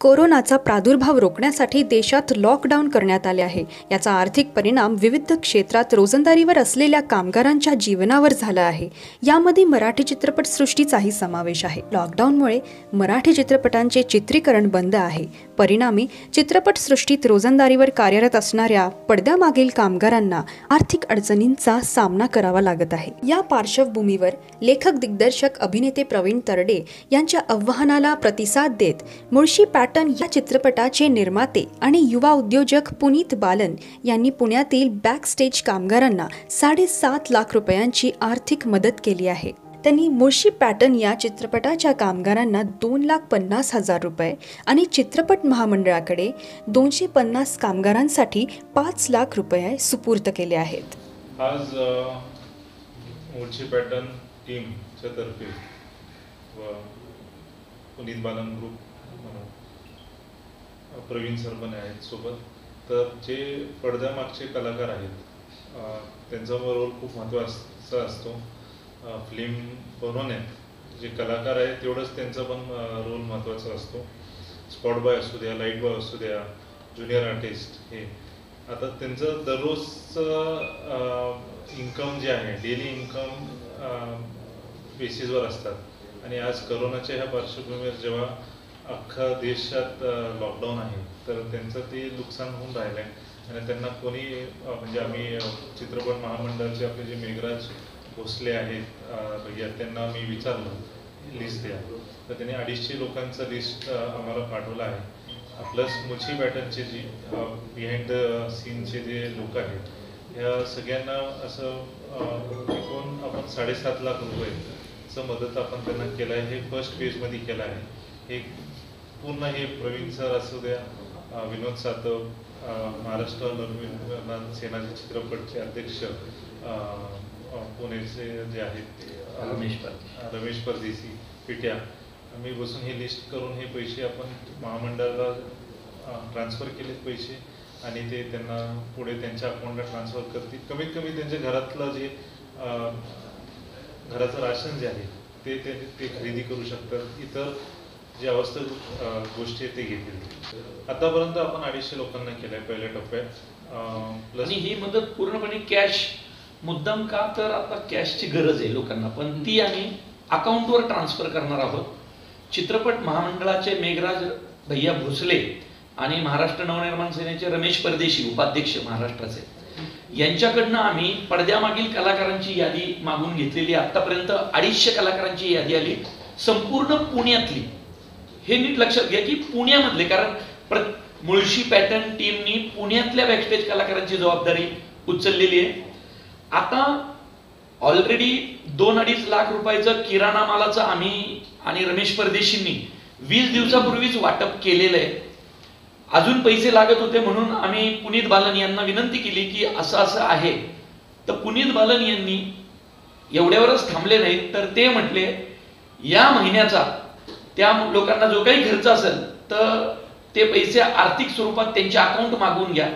कोरोनाचा प्रादुर्भाव रोखण्यासाठी देशात लॉकडाऊन करण्यात आले आहे. याचा आर्थिक परिणाम विविध क्षेत्रात रोजंदारीवर असलेल्या कामगारांच्या जीवनावर झाला आहे. यामध्ये मराठी चित्रपटसृष्टीचाही समावेश आहे. लॉकडाऊनमुळे मराठी चित्रपटांचे चित्रीकरण बंद आहे. परिणामी चित्रपटसृष्टीत रोजंदारीवर कार्यरत असणाऱ्या पडद्यामागील कामगारांना आर्थिक अडचणींचा सामना करावा लागत आहे. या पार्श्वभूमीवर लेखक दिग्दर्शक अभिनेते प्रवीण तरडे यांच्या आव्हानाला प्रतिसाद देत मुळशी पॅट पॅटर्न या चित्रपटाचे निर्माते आणि युवा उद्योजक पुनीत बालन यांनी पुण्यातील बॅक स्टेज कामगारांना साडेसात लाख रुपयांची आर्थिक मदत केली आहे. त्यांनी मुळशी पॅटर्न या चित्रपटाच्या कामगारांना दोन लाख पन्नास हजार रुपये आणि चित्रपट महामंडळाकडे दोनशे पन्नास कामगारांसाठी पाच लाख रुपये सुपूर्त केले आहेत. आज अ, पॅटर्न टीमच्या तर्फे व पुनीत बालन ग्रुप प्रवीण सरपणे आहेत सोबत. तर जे पडद्यामागचे कलाकार आहेत त्यांचा रोल खूप महत्त्वाचा असतो. फिल्म बनवण्यात जे कलाकार आहेत तेवढंच त्यांचा पण रोल महत्त्वाचा असतो. स्पॉट बॉय असू द्या लाइट बॉय असू द्या ज्युनियर आर्टिस्ट हे. आता त्यांचं दररोजचं इन्कम जे आहे डेली इन्कम बेसिसवर असतात. आणि आज करोनाच्या ह्या पार्श्वभूमीवर जेव्हा अख्खा देशात लॉकडाऊन आहे तर त्यांचं ते नुकसान होऊन राहिलं आहे आणि त्यांना कोणी म्हणजे आम्ही चित्रपट महामंडळाचे आपले जे मेघराज भोसले आहेत भैया त्यांना मी विचारलं लिस्ट द्या. तर त्यांनी अडीचशे लोकांचा लिस्ट आम्हाला पाठवला आहे. प्लस मुछी बॅटनचे जी बिहाइंड द सीनचे जे लोक आहेत ह्या सगळ्यांना असं एकूण आपण साडेसात लाख रुपयेचं मदत आपण त्यांना केलं आहे हे फर्स्ट फेजमध्ये केलं आहे. एक पूर्ण हे प्रवीण सर असू द्या विनोद सातव महाराष्ट्र नवनिर्माण सेनाचे चित्रपटचे अध्यक्ष पुणेचे जे आहेत अ, रमेश परदेशी. परदेशी पिट्या. आम्ही बसून हे लिस्ट करून हे पैसे आपण महामंडळाला ट्रान्सफर केलेत पैसे आणि ते त्यांना पुढे त्यांच्या अकाउंटला ट्रान्सफर करतील. कमीत कमी त्यांच्या घरातलं जे घराचं राशन जे आहे ते ते ते खरेदी करू शकतात. इतर जे आवश्यक गोष्टी आहेत ते घेतील. आतापर्यंत आपण अडीचशे लोकांना केलंय पहिल्या टप्प्यात प्लस आणि ही मदत पूर्णपणे कॅश मुद्दाम का तर आता कॅशची गरज आहे लोकांना. पण ती आम्ही अकाउंटवर ट्रान्सफर करणार आहोत. चित्रपट महामंडळाचे मेघराज भैया भोसले आणि महाराष्ट्र नवनिर्माण सेनेचे रमेश परदेशी उपाध्यक्ष महाराष्ट्राचे. यांच्याकडनं आम्ही पडद्यामागील कलाकारांची यादी मागून घेतलेली. आतापर्यंत अडीचशे कलाकारांची यादी आली. संपूर्ण पुण्यातली हे नीट लक्षात घ्या की पुण्यामधले कारण प्र- मुळशी पॅटर्न टीमनी पुण्यातल्या बॅकस्टेज कलाकारांची जबाबदारी उचललेली आहे. आता ऑलरेडी दोन अडीच लाख रुपयाचं किराणा मालाचं आम्ही आणि रमेश परदेशींनी वीस दिवसापूर्वीच वाटप केलेलं आहे. अजून पैसे लागत होते म्हणून आम्ही पुनीत बालन यांना विनंती केली की असं असं आहे. तर पुनीत बालन यांनी एवढ्यावरच थांबले नाहीत तर ते म्हटले या महिन्याचा त्या लोकांना जो काही खर्च असेल तर ते पैसे आर्थिक स्वरूपात त्यांच्या अकाउंट मागवून घ्या.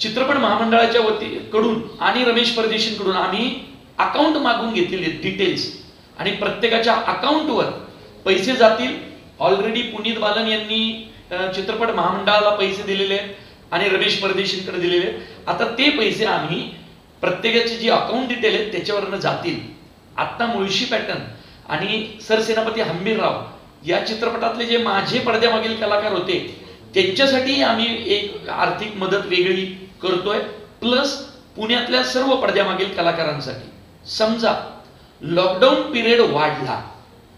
चित्रपट महामंडळाच्या वती कडून आणि रमेश परदेशींकडून आम्ही अकाउंट मागून घेतलेले डिटेल्स आणि प्रत्येकाच्या अकाउंटवर पैसे जातील. ऑलरेडी पुनीत बालन यांनी चित्रपट महामंडळाला पैसे दिलेले आहेत आणि रमेश परदेशींकडे दिलेले आता ते पैसे आम्ही प्रत्येकाचे जे अकाउंट डिटेल आहेत त्याच्यावरनं जातील. आत्ता मुळशी पॅटर्न आणि सरसेनापती हंबीरराव या चित्रपटातले जे माझे पडद्यामागील कलाकार होते त्यांच्यासाठी आम्ही एक आर्थिक मदत वेगळी करतोय प्लस पुण्यातल्या सर्व पडद्यामागील कलाकारांसाठी. समजा लॉकडाऊन पिरियड वाढला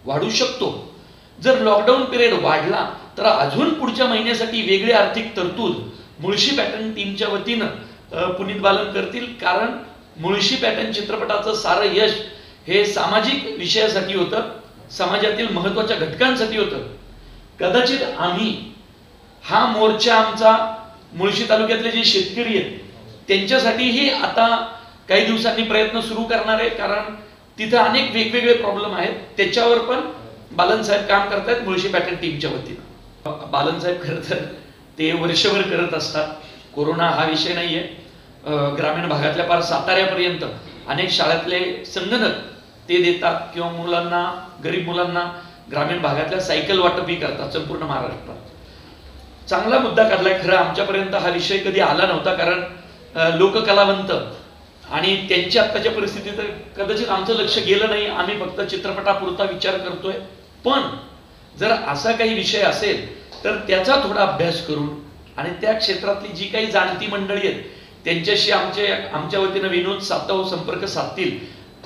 वाढू शकतो. जर लॉकडाऊन पिरियड वाढला तर अजून पुढच्या महिन्यासाठी वेगळी आर्थिक तरतूद मुळशी पॅटर्न टीमच्या वतीनं पुनीत बालन करतील कारण मुळशी पॅटर्न चित्रपटाचं सारं यश हे सामाजिक विषयासाठी होतं. समाजातील महत्त्वाच्या घटकांसाठी होतं. कदाचित आम्ही हा मोर्चा आमचा मुळशी तालुक्यातले जे शेतकरी आहेत त्यांच्यासाठीही आता काही दिवसांनी प्रयत्न सुरू करणार आहे कारण तिथं अनेक वेगवेगळे प्रॉब्लेम आहेत. त्याच्यावर पण बालन साहेब काम करतायत मुळशी पॅटर्न टीमच्या वतीनं. बालन साहेब खरं तर ते वर्षभर करत असतात. कोरोना हा विषय नाहीये. आहे ग्रामीण भागातल्या पार साताऱ्यापर्यंत अनेक शाळेतले संगणक ते देतात. किंवा मुलांना गरीब मुलांना ग्रामीण भागातल्या सायकल वाटपही करतात संपूर्ण महाराष्ट्रात. चांगला मुद्दा काढलाय खरं. आमच्यापर्यंत हा विषय कधी आला नव्हता कारण लोककलावंत आणि त्यांच्या आत्ताच्या परिस्थितीत कदाचित आमचं लक्ष गेलं नाही. आम्ही फक्त चित्रपटापुरता विचार करतोय. पण जर असा काही विषय असेल तर त्याचा थोडा अभ्यास करून आणि त्या क्षेत्रातली जी काही जाणती मंडळी आहेत त्यांच्याशी आमचे आमच्या वतीनं विनोद सातव संपर्क साधतील.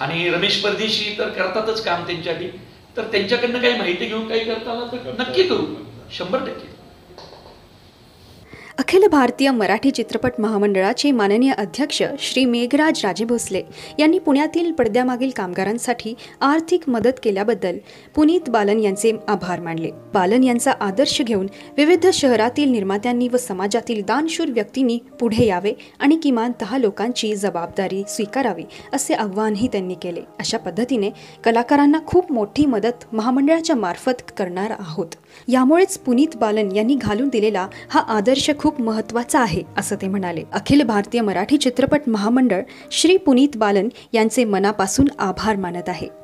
आणि रमेश परदेशी तर करतातच काम त्यांच्यासाठी. तर त्यांच्याकडनं काही माहिती घेऊन काही करता आलं तर नक्की करू. शंभर टक्के. अखिल भारतीय मराठी चित्रपट महामंडळाचे माननीय अध्यक्ष श्री मेघराज राजे भोसले यांनी पुण्यातील पडद्यामागील कामगारांसाठी आर्थिक मदत केल्याबद्दल पुनीत बालन यांचे आभार मानले. बालन यांचा आदर्श घेऊन विविध शहरातील निर्मात्यांनी व समाजातील दानशूर व्यक्तींनी पुढे यावे आणि किमान दहा लोकांची जबाबदारी स्वीकारावी असे आव्हानही त्यांनी केले. अशा पद्धतीने कलाकारांना खूप मोठी मदत महामंडळाच्या मार्फत करणार आहोत. यामुळेच पुनीत बालन यांनी घालून दिलेला हा आदर्श खूप महत्त्वाचा आहे असं ते म्हणाले. अखिल भारतीय मराठी चित्रपट महामंडळ श्री पुनीत बालन यांचे मनापासून आभार मानत आहे.